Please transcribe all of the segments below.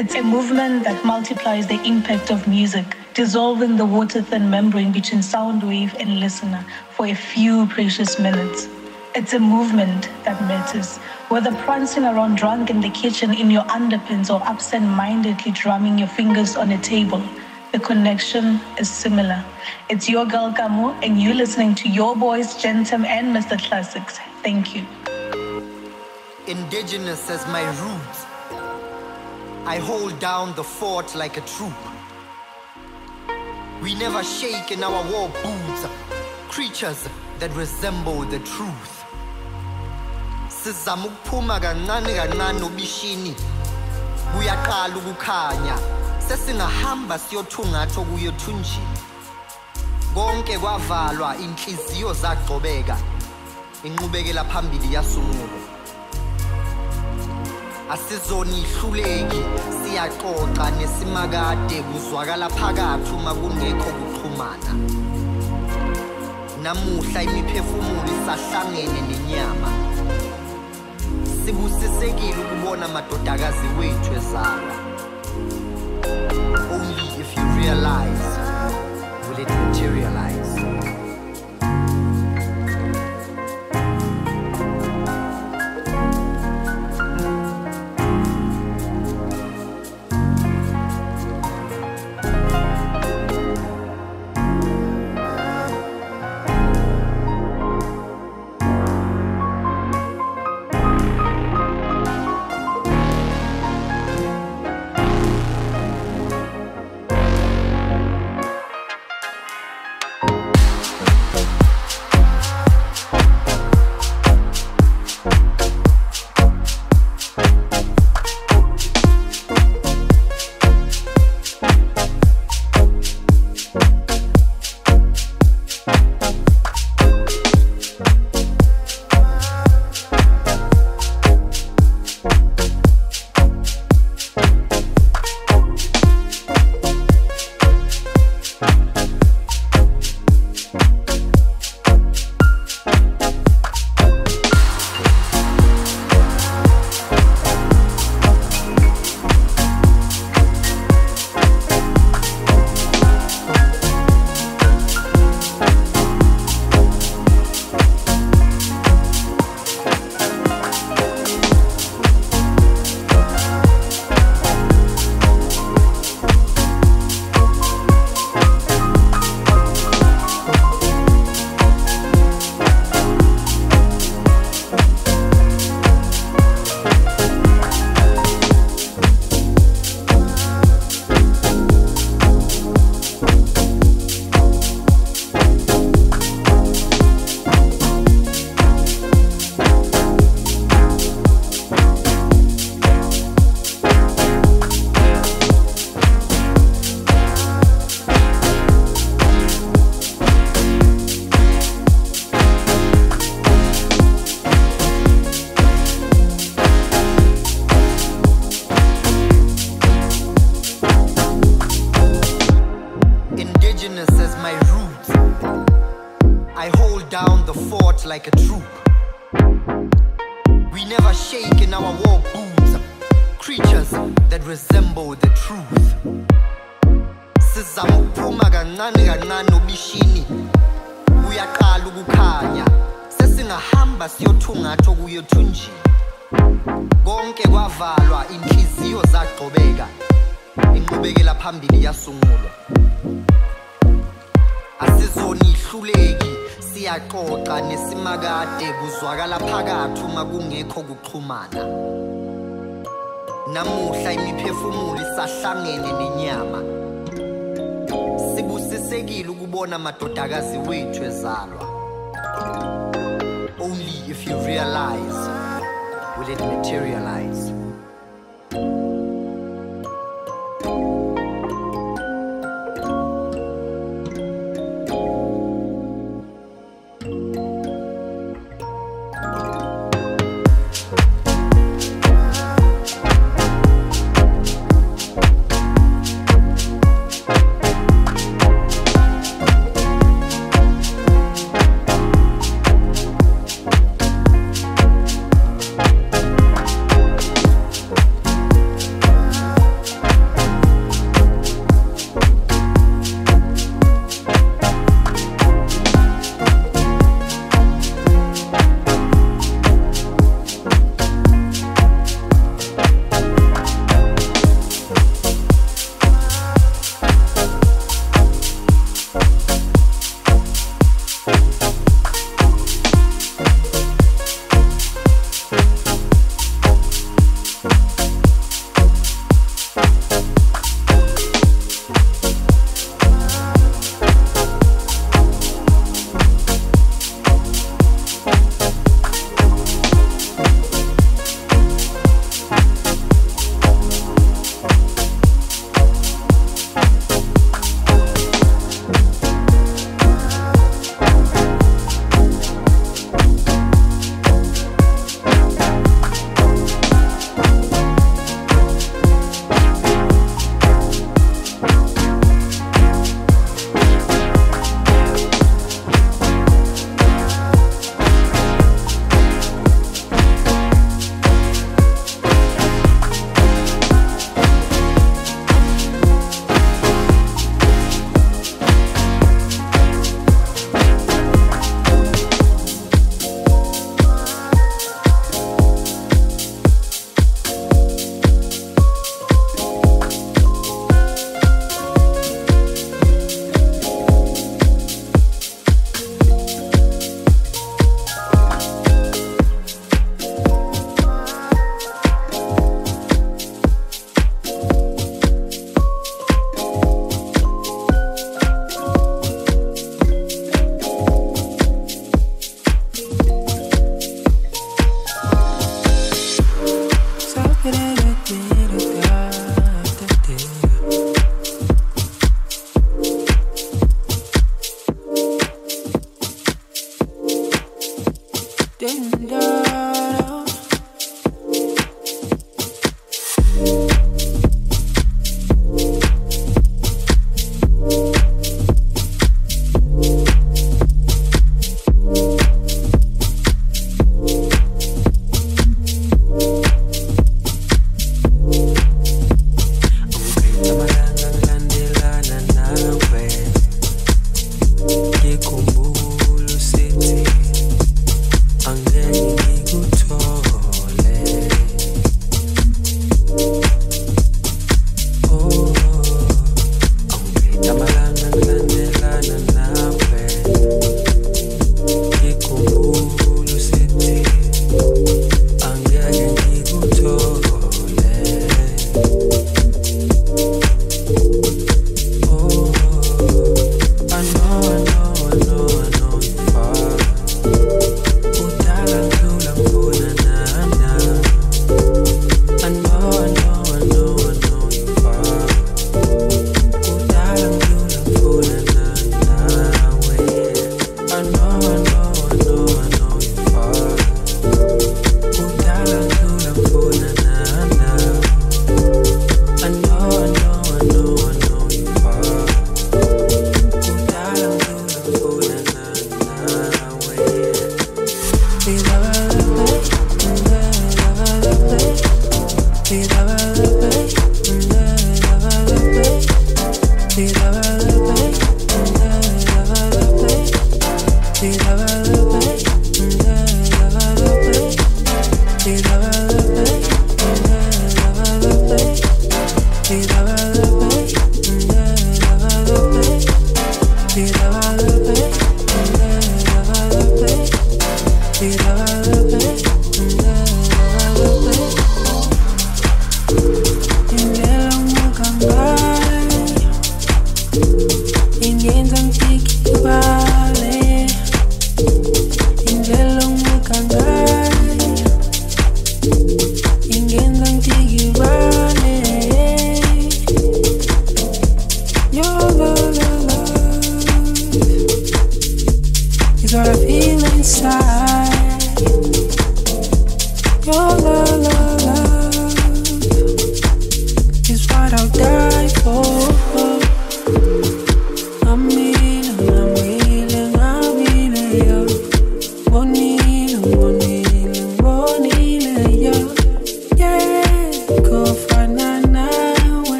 It's a movement that multiplies the impact of music, dissolving the water thin membrane between sound wave and listener for a few precious minutes. It's a movement that matters. Whether prancing around drunk in the kitchen in your underpants or absent mindedly drumming your fingers on a table, the connection is similar. It's your girl Kamu, and you're listening to your boys, Gentem and Mr. Clvssics. Thank you. Indigenous as my roots. I hold down the fort like a troop. We never shake in our war boots, creatures that resemble the truth. Sizama ukuphuma kancane kancane obishini, kuyaqala ukukhanya. Sesingahamba siyothungatha okuyothunjini. Konke kwavalwa, inhliziyo zagcobeka. Inqubekela phambili yasungulwa. Asizonihluleki siyaxoxa nesimakade kuzwakala phakathi uma kungekho kuxhumana. Namuhla imiphefumulo isahlangene nenyama. Sibusisekile ukubona amadodakazi wethu ezalwa. Only if you realize will it materialize? Indigenous as my roots. I hold down the fort like a troop. We never shake in our war boots, creatures that resemble the truth. Sizama ukuphuma kancane kancane obishini, kuyaqala ukukhanya. Sesingahamba siyothungatha okuyothunjini. Konke kwavalwa, inhliziyo zagcobeka. Inqubekela phambili yasungulwa. Asizonihluleki siyaxoxa nesimakade kuzwakala phakathi uma kungekho kuxhumana. Namuhla imiphefumulo isahlangene nenyama. Sibusisekile ukubona amadodakazi wethu ezalwa. Only if you realize will it materialize?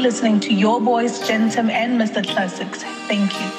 Listening to your boys, Gentem and Mr. Clvssics. Thank you.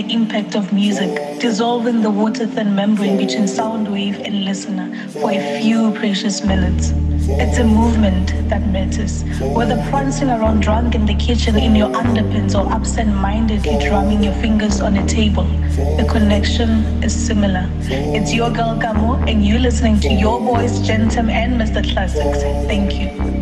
The impact of music, dissolving the water thin membrane between sound wave and listener for a few precious minutes. It's a movement that matters. Whether prancing around drunk in the kitchen in your underpants or absent mindedly drumming your fingers on a table, the connection is similar. It's your girl Gamo, and you're listening to your boys, Gentem and Mr. Clvssics. Thank you.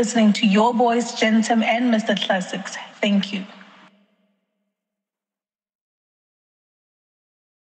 Listening to your boys, Gentem and Mr. Clvssics. Thank you.